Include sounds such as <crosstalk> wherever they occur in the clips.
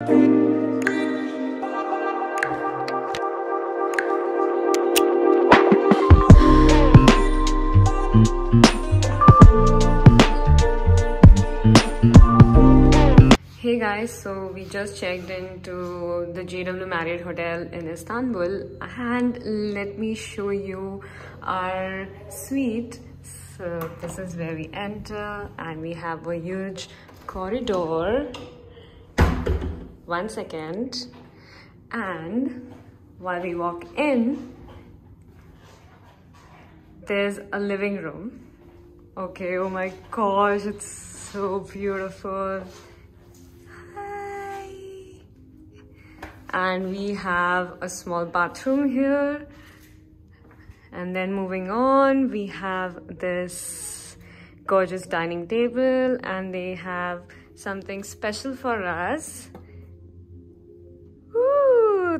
Hey guys, so we just checked into the JW Marriott Hotel in Istanbul and let me show you our suite. So this is where we enter and we have a huge corridor. One second. And while we walk in, there's a living room. Okay, oh my gosh, it's so beautiful. Hi. And we have a small bathroom here. And then moving on, we have this gorgeous dining table and they have something special for us.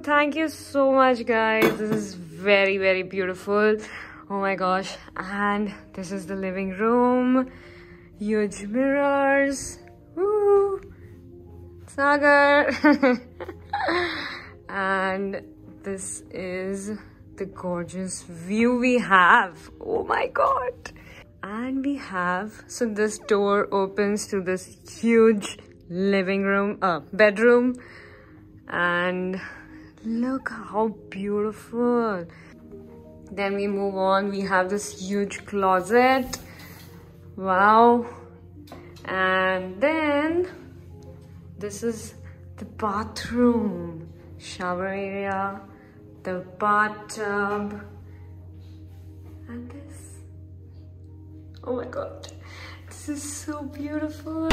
Thank you so much, guys. This is very, very beautiful. Oh my gosh. And this is the living room. Huge mirrors. Woo! Sagar. <laughs> and this is the gorgeous view we have. Oh my god. And we have, so this door opens to this huge living room, uh, bedroom. And look how beautiful. Then we move on, we have this huge closet. Wow. And then this is the bathroom, shower area, the bathtub, and this. Oh my god, this is so beautiful.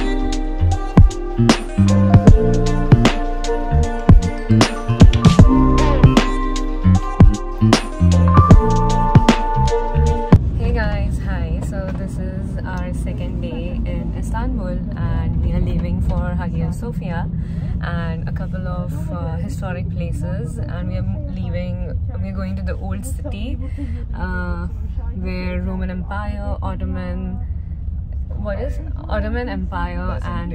Hagia Sophia and a couple of uh, historic places. And we are leaving, we are going to the old city uh, where Roman Empire, Ottoman, what is Ottoman Empire and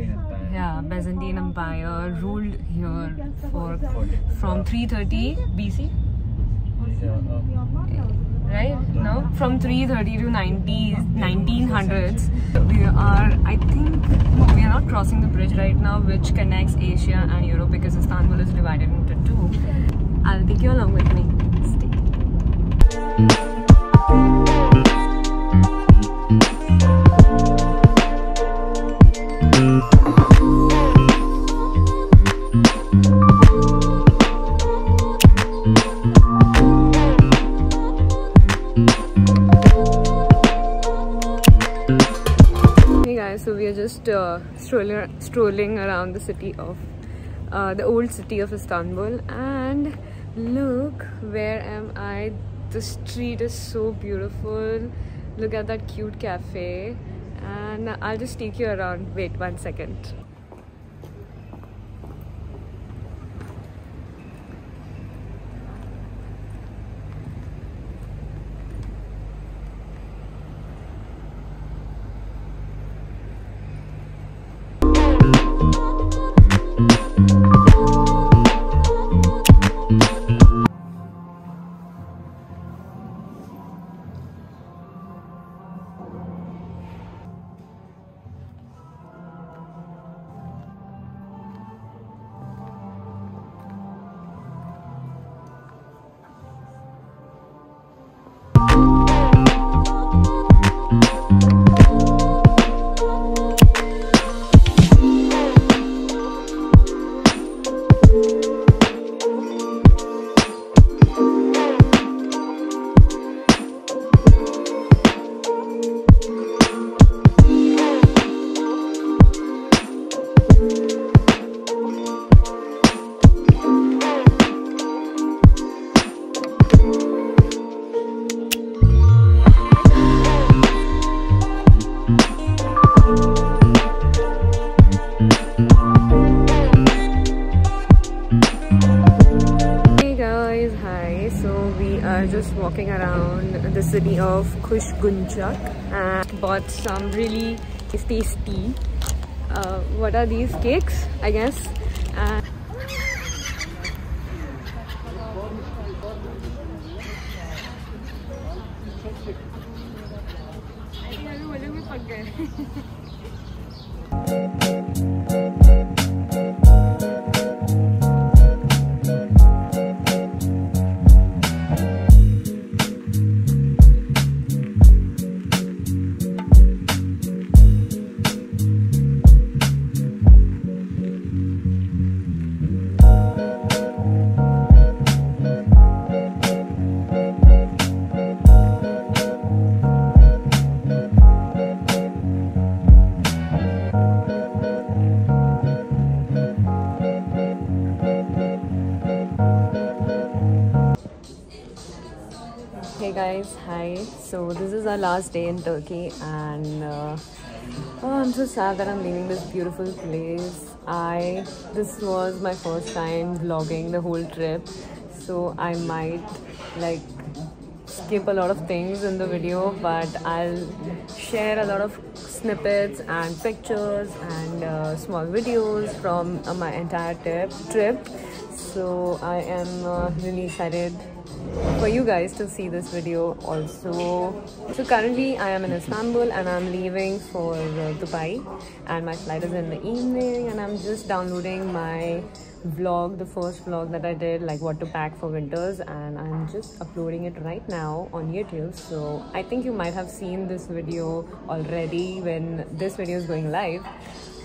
yeah, Byzantine Empire ruled here for from 330 BC right? No? From 330 to 90 1900s we are i think we are not crossing the bridge right now which connects asia and europe because istanbul is divided into two. I'll take you along with me. Stay. Strolling, strolling around the city of, uh, the old city of Istanbul and look, where am I? The street is so beautiful. Look at that cute cafe and I'll just take you around. Wait one second. city of Kuzguncuk and bought some really tasty uh, what are these cakes I guess? And I <laughs> guys, hi. So this is our last day in Turkey and uh, oh, I'm so sad that I'm leaving this beautiful place. I this was my first time vlogging the whole trip, so I might like skip a lot of things in the video, but I'll share a lot of snippets and pictures and uh, small videos from uh, my entire trip. Trip. So I am uh, really excited for you guys to see this video also. So currently I am in Istanbul and I'm leaving for uh, Dubai and my flight is in the evening and I'm just downloading my vlog, the first vlog that I did like what to pack for winters and I'm just uploading it right now on YouTube. So I think you might have seen this video already when this video is going live.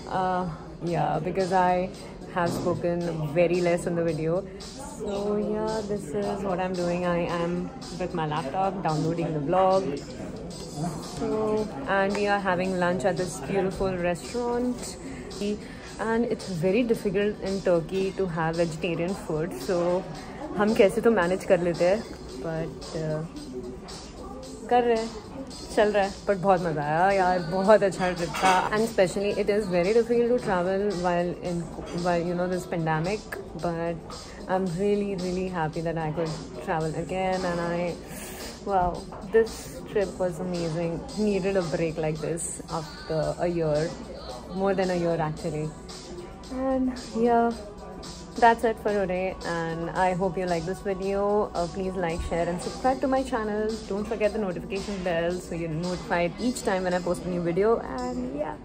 Uh, yeah, because I have spoken very less in the video so yeah this is what i'm doing i am with my laptop downloading the vlog so and we are having lunch at this beautiful restaurant and it's very difficult in turkey to have vegetarian food so हम कैसे तो manage कर लेते हैं but uh, कर रहे हैं, चल रहा है। बट बहुत मज़ा आया यार, बहुत अच्छा ट्रिप था। And specially it is very difficult to travel while in you know this pandemic but I am really really happy that I could travel again and I wow, this trip was amazing. Needed a break like this after a year, more than a year, actually. That's it for today and i hope you like this video. Uh, please like share and subscribe to my channel. Don't forget the notification bell so you're notified each time when i post a new video and yeah